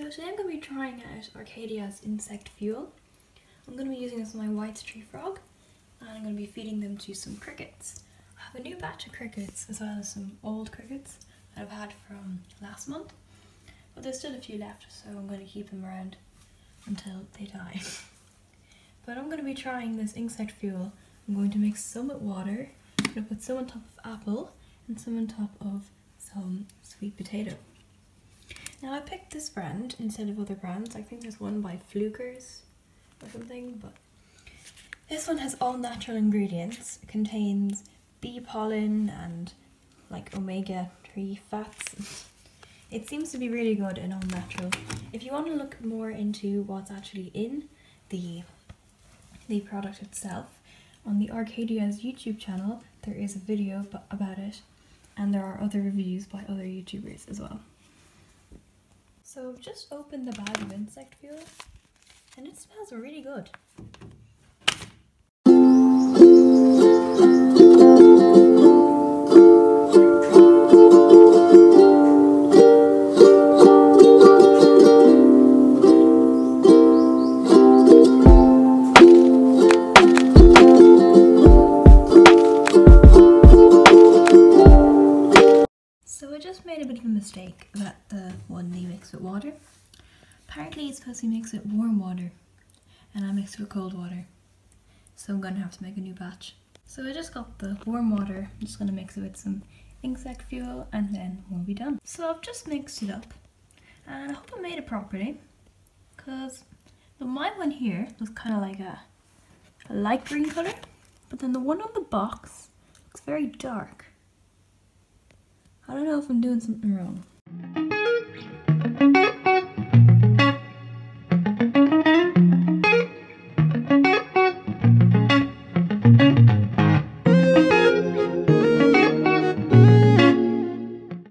So today I'm going to be trying out Arcadia's insect fuel. I'm going to be using this on my white tree frog and I'm going to be feeding them to some crickets. I have a new batch of crickets as well as some old crickets that I've had from last month. But there's still a few left so I'm going to keep them around until they die. but I'm going to be trying this insect fuel. I'm going to mix some with water. I'm going to put some on top of apple and some on top of some sweet potato. Now I picked this brand instead of other brands. I think there's one by Fluker's or something, but this one has all natural ingredients. It contains bee pollen and like omega 3 fats. It seems to be really good and all natural. If you want to look more into what's actually in the the product itself, on the Arcadia's YouTube channel there is a video about it and there are other reviews by other YouTubers as well. So just opened the bag of insect fuel and it smells really good. Mistake about the one they mix with water. Apparently it's supposed to mixed with warm water and I mixed it with cold water. So I'm gonna have to make a new batch. So I just got the warm water, I'm just gonna mix it with some insect fuel and then we'll be done. So I've just mixed it up and I hope I made it properly because my one here was kind of like a, a light green colour but then the one on the box looks very dark. I don't know if I'm doing something wrong.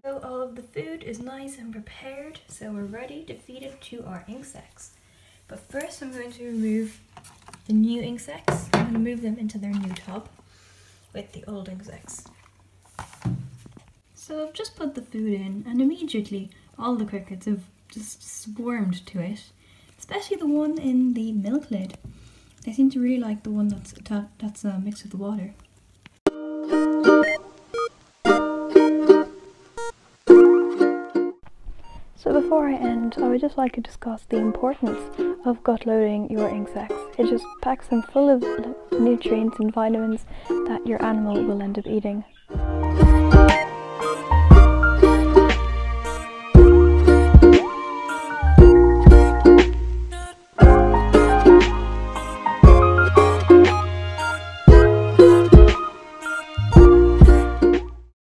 So all of the food is nice and prepared, so we're ready to feed it to our insects. But first I'm going to remove the new insects. I'm going to move them into their new tub with the old insects. So I've just put the food in and immediately all the crickets have just swarmed to it, especially the one in the milk lid. They seem to really like the one that's that's uh, mixed with the water. So before I end, I would just like to discuss the importance of gut loading your insects. It just packs them full of nutrients and vitamins that your animal will end up eating.